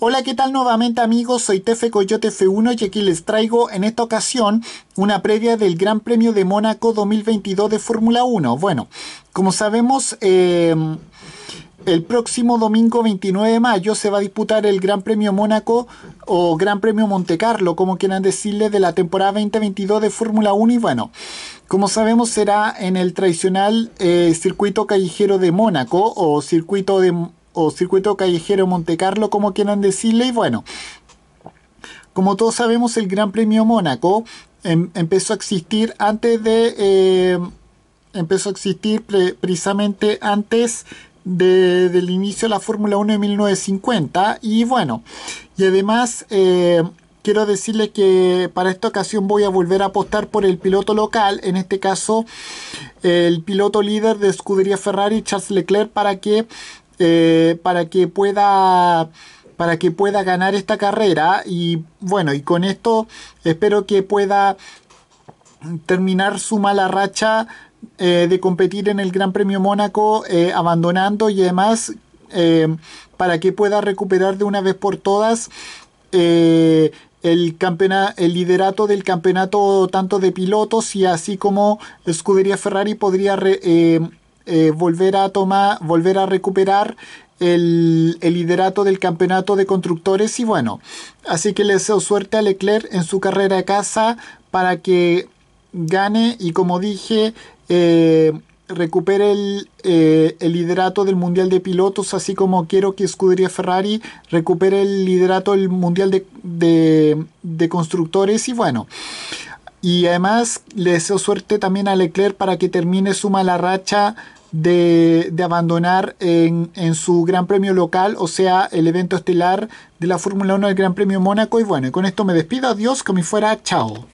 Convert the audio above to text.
Hola, ¿qué tal nuevamente amigos? Soy Tefe Coyote F1 y aquí les traigo en esta ocasión una previa del Gran Premio de Mónaco 2022 de Fórmula 1. Bueno, como sabemos, em, el próximo domingo 29 de mayo se va a disputar el Gran Premio Mónaco o Gran Premio Monte Carlo, como quieran decirle, de la temporada 2022 de Fórmula 1 y bueno, como sabemos será en el tradicional eh, circuito callejero de Mónaco o circuito de o circuito callejero Monte Carlo, como quieran decirle. Y bueno, como todos sabemos, el Gran Premio Mónaco em, empezó a existir antes de... Eh, empezó a existir precisamente antes del inicio de la Fórmula 1 en 1950. Y bueno, y además... Eh, quiero decirle que para esta ocasión voy a volver a apostar por el piloto local, en este caso el piloto líder de escudería Ferrari, Charles Leclerc, para que eh, para que pueda para que pueda ganar esta carrera. Y bueno y con esto espero que pueda terminar su mala racha eh, de competir en el Gran Premio Mónaco eh, abandonando y además para que pueda recuperar de una vez por todas el, el liderato del campeonato tanto de pilotos y así como Escudería Ferrari podría eh, volver a tomar, volver a recuperar el, liderato del campeonato de constructores y bueno, así que le deseo suerte a Leclerc en su carrera de casa para que gane y como dije eh, recupere el, eh, el, liderato del mundial de pilotos así como quiero que Scuderia Ferrari recupere el liderato del mundial de, de, de constructores y bueno y además le deseo suerte también a Leclerc para que termine su mala racha de, abandonar en, en, su Gran Premio local, o sea, el evento estelar de la Fórmula 1 del Gran Premio Mónaco. Y bueno, con esto me despido. Adiós, como fuera, chao.